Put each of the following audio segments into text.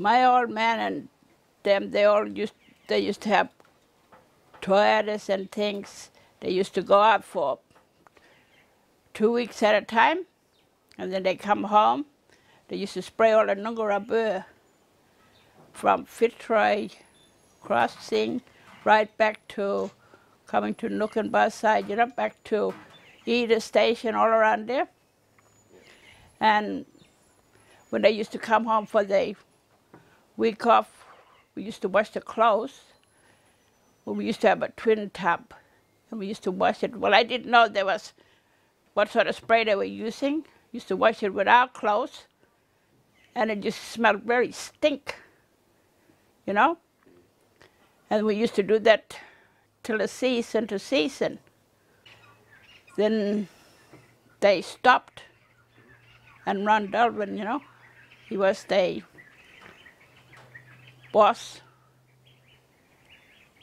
My old man and them, they all used, they used to have Toyotas and things. They used to go out for two weeks at a time, and then they come home. They used to spray all the Noogoora burr from Fitzroy crossing right back to coming to Nook and you know, back to Eda Station, all around there. And when they used to come home for the week off, we used to wash the clothes. Well, we used to have a twin tub, and we used to wash it. Well, I didn't know there was what sort of spray they were using. Used to wash it with our clothes, and it just smelled very stink, you know. And we used to do that till the season to season. Then they stopped, and Ron Delvin, you know, he was the boss.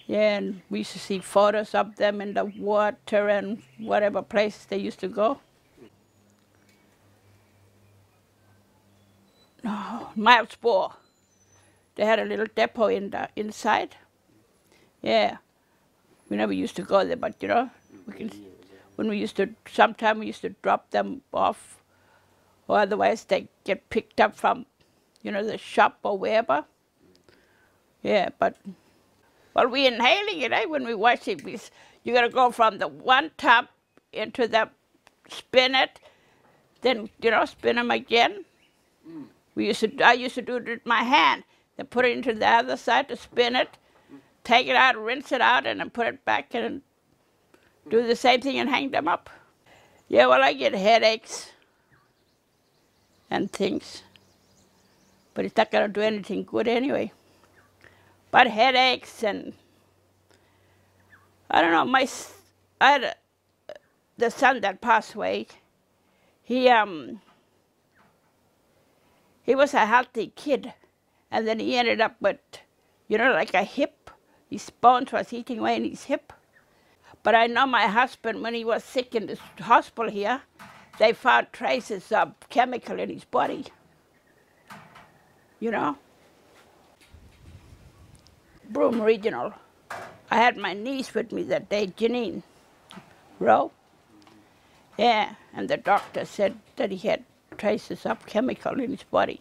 Yeah, and we used to see photos of them in the water and whatever places they used to go. No, Miles Bohr. They had a little depot in the inside. Yeah. We never used to go there, but you know, we can, when we used to, sometime we used to drop them off, or otherwise they get picked up from, you know, the shop or wherever. Yeah, but, well, we're inhaling it, eh, when we wash it. We, you gotta go from the one tub into the, spin it, then, you know, spin them again. We used to, I used to do it with my hand, then put it into the other side to spin it, take it out, rinse it out, and then put it back in and do the same thing and hang them up. Yeah, well, I get headaches and things, but it's not going to do anything good anyway. But headaches and I don't know. My I had a, the son that passed away. He um he was a healthy kid, and then he ended up with you know like a hip. His bones was eating away in his hip. But I know my husband when he was sick in the hospital here, they found traces of chemical in his body. You know. Broome Regional. I had my niece with me that day, Janine Rowe. Yeah, and the doctor said that he had traces of chemical in his body.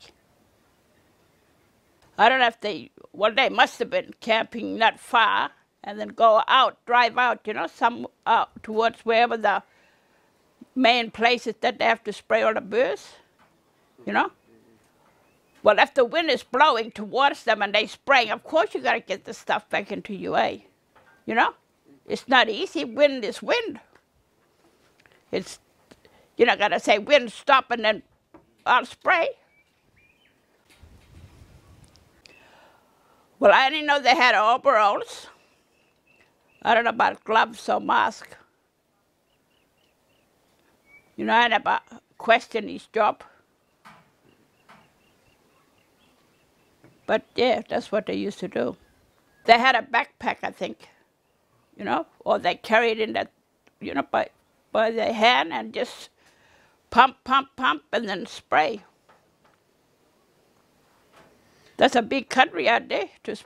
I don't know if they, well, they must have been camping not far and then go out, drive out, you know, some out towards wherever the main places that they have to spray all the burrs, you know. Well, if the wind is blowing towards them and they spraying, of course you got to get the stuff back into UA. You know, it's not easy. Wind is wind. It's you're not gonna say wind stop and then I'll spray. Well, I didn't know they had overalls. I don't know about gloves or mask. You know, I never questioned his job. But yeah, that's what they used to do. They had a backpack, I think, you know, or they carried it in that, you know, by, by their hand and just pump, pump, pump, and then spray. That's a big country out there to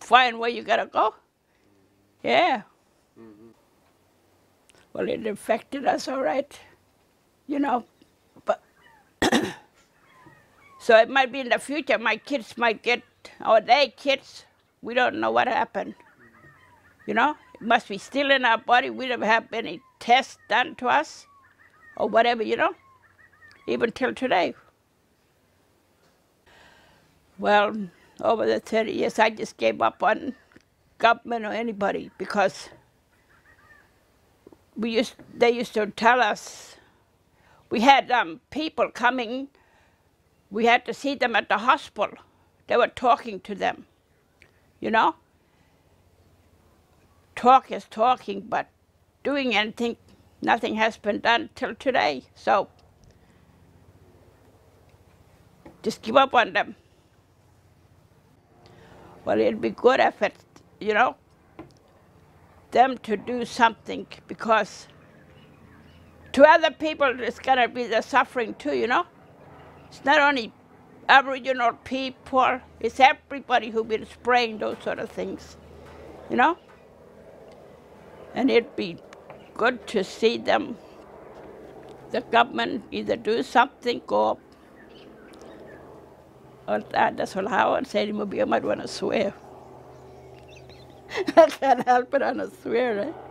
find where you gotta go. Yeah. Mm-hmm. Well, it affected us all right, you know, but so it might be in the future my kids might get, or their kids, we don't know what happened. You know, it must be still in our body. We don't have any tests done to us or whatever, you know, even till today. Well, over the 30 years, I just gave up on government or anybody because we used, they used to tell us, we had um, people coming we had to see them at the hospital. They were talking to them, you know? Talk is talking, but doing anything, nothing has been done till today. So just give up on them. Well, it'd be good if it, you know, them to do something because to other people it's going to be the suffering too, you know? It's not only Aboriginal people. It's everybody who been spraying those sort of things, you know. And it'd be good to see them. The government either do something or or that. That's all I to say. Maybe I might want to swear. I can't help it. I swear, right?